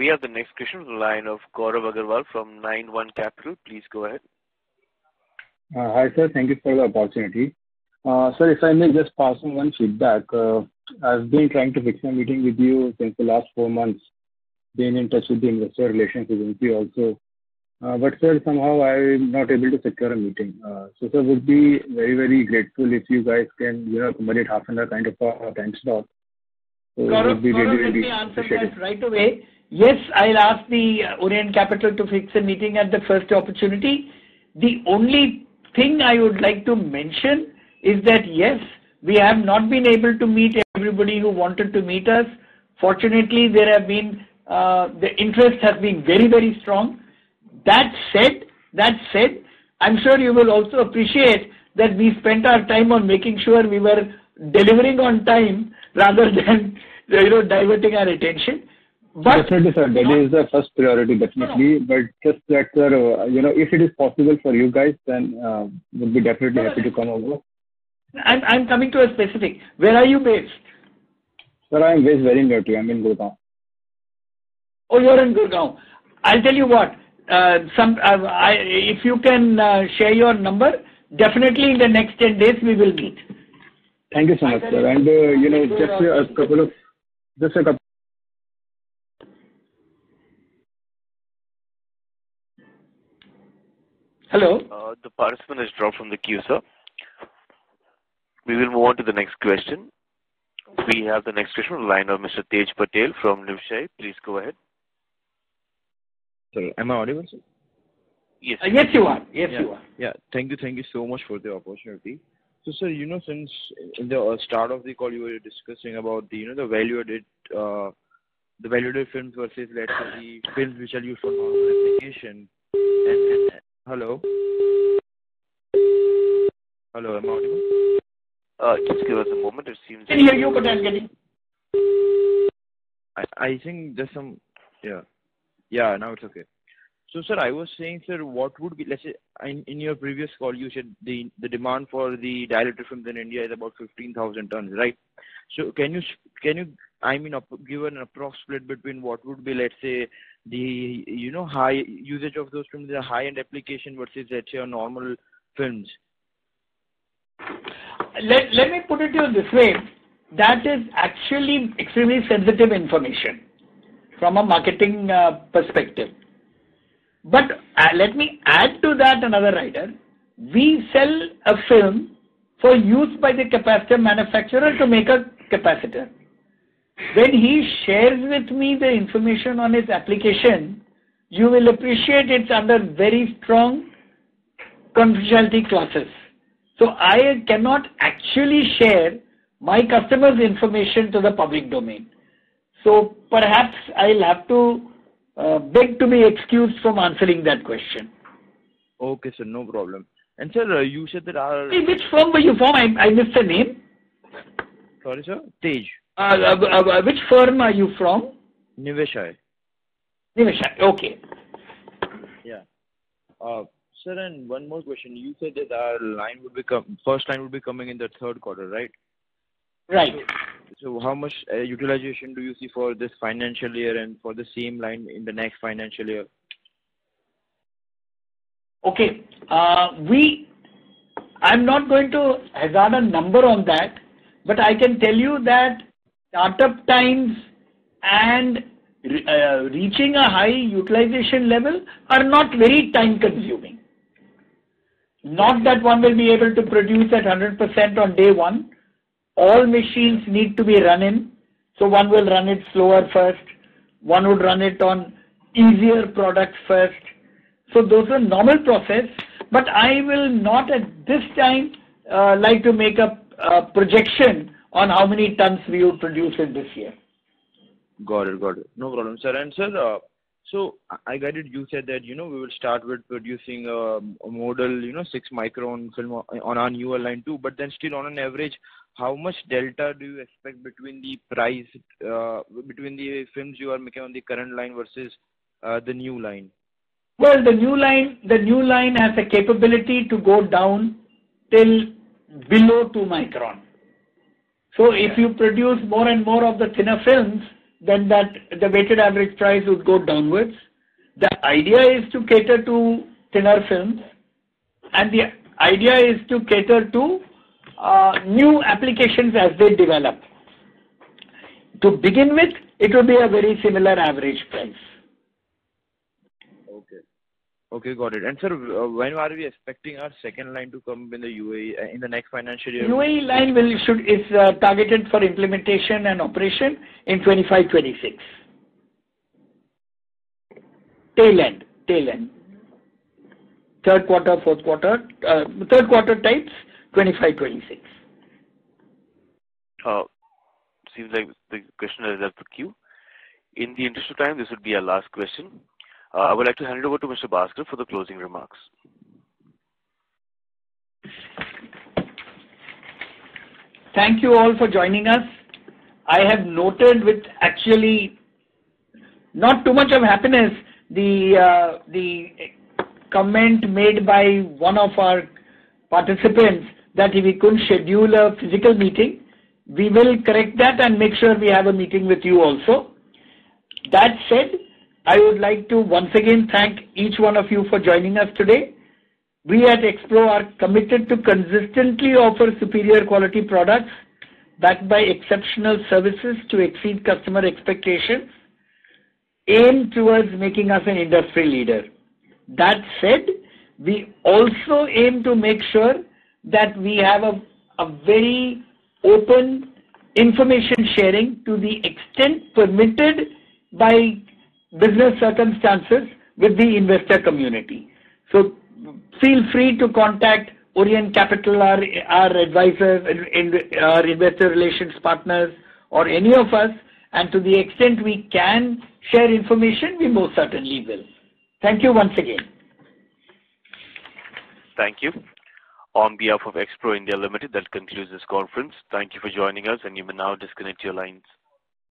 We have the next question from the line of Gaurav Agarwal from Nine One Capital. Please go ahead. Uh, hi, sir. Thank you for the opportunity. Uh, sir, if I may just pass on one feedback. Uh, I've been trying to fix a meeting with you since the last four months, been in touch with the investor relations agency also. Uh, but sir, somehow I'm not able to secure a meeting. Uh, so sir, would be very, very grateful if you guys can, you know, accommodate half an hour kind of a time slot. So Gaurav, really, Gaurav, let me answer that right away. Yes, I'll ask the Orient Capital to fix a meeting at the first opportunity. The only thing I would like to mention is that yes, we have not been able to meet everybody who wanted to meet us. Fortunately, there have been uh, the interest has been very, very strong. That said, that said, I'm sure you will also appreciate that we spent our time on making sure we were delivering on time rather than you know diverting our attention. But definitely, sir. That is the first priority, definitely. No. But just that, sir, uh, you know, if it is possible for you guys, then uh, we'll be definitely happy to come over. I'm, I'm coming to a specific. Where are you based? Sir, I'm based very near to you. I'm in Gurgaon. Oh, you're in Gurgaon. I'll tell you what. Uh, some, uh, I, if you can share your number, definitely in the next 10 days we will meet. Thank you so much, sir. And, you know, just a couple of, just a couple Hello? Uh, the participant has dropped from the queue, sir. We will move on to the next question. We have the next question on the line of Mr. Tej Patel from Niveshaay. Please go ahead. Sir, am I audible, sir? Yes. Uh, yes, you are. Yes, yeah. you are. Yeah. Thank you. Thank you so much for the opportunity. So, sir, you know, since in the uh, start of the call you were discussing about the, you know, the value-added, uh, the value-added films versus, let's say, the films which are used for normal application. And, and, hello. Hello, am I audible? Uh, just give us a moment. It seems. Can hear you, but I'm getting. I I think there's some. Yeah. Yeah. Now it's okay. So, sir, I was saying, sir, what would be, let's say, in, your previous call, you said the the demand for the dielectric films in India is about 15,000 tons, right? So, can you can you I mean, give an approx split between what would be, let's say, the you know high usage of those films in a high end application versus let's say your normal films let, let me put it to you this way. That is actually extremely sensitive information from a marketing uh, perspective. But uh, let me add to that another rider. We sell a film for use by the capacitor manufacturer to make a capacitor. When he shares with me the information on his application, you will appreciate it's under very strong confidentiality clauses. So I cannot actually share my customers' information to the public domain. So perhaps I'll have to beg to be excused from answering that question. Okay, sir, no problem. And sir, uh, you said that our... Which firm were you from? I, I missed the name. Sorry, sir. Tej. Uh, uh, uh, which firm are you from? Niveshaay. Niveshaay. Okay. Yeah. Uh, sir, and one more question. You said that our line would be com- first line would be coming in the third quarter, right? Right. So how much uh, utilization do you see for this financial year and for the same line in the next financial year? Okay. Uh, we, I'm not going to hazard a number on that, but I can tell you that startup times and uh, reaching a high utilization level are not very time consuming. Not that one will be able to produce at 100% on day one. All machines need to be running, so one will run it slower first, one would run it on easier products first. So those are normal process, but I will not at this time uh, like to make a, projection on how many tons we would produce in this year. Got it. Got it. No problem, sir. And sir, uh, so I it. You said that, you know, we will start with producing a, a modal, you know, 6 micron film on our newer line too, but then still on an average, how much delta do you expect between the price, uh, between the films you are making on the current line versus uh, the new line? Well, the new line, the new line has a capability to go down till below 2 micron. So if you produce more and more of the thinner films, then that the weighted average price would go downwards. The idea is to cater to thinner films, and the idea is to cater to new applications as they develop. To begin with, it will be a very similar average price. Okay. Okay, got it. And sir, uh, when are we expecting our second line to come in the UAE uh, in the next financial year? UAE line will should is uh, targeted for implementation and operation in 25-26. Tail end, tail end. Third quarter, fourth quarter, uh, third quarter types, 25-26. Uh, seems like the question is left the queue. In the interest of time, this would be our last question. Uh, I would like to hand it over to Mr. Bhaskar for the closing remarks. Thank you all for joining us. I have noted with actually not too much of happiness the uh, the comment made by one of our participants that if we couldn't schedule a physical meeting, we will correct that and make sure we have a meeting with you also. That said, I would like to once again thank each one of you for joining us today. We at Xpro are committed to consistently offer superior quality products backed by exceptional services to exceed customer expectations, aim towards making us an industry leader. That said, we also aim to make sure that we have a, very open information sharing to the extent permitted by business circumstances with the investor community. So feel free to contact Orient Capital, our, our advisors, our investor relations partners, or any of us, and to the extent we can share information, we most certainly will. Thank you once again. Thank you. On behalf of Xpro India Limited, that concludes this conference. Thank you for joining us, and you may now disconnect your lines.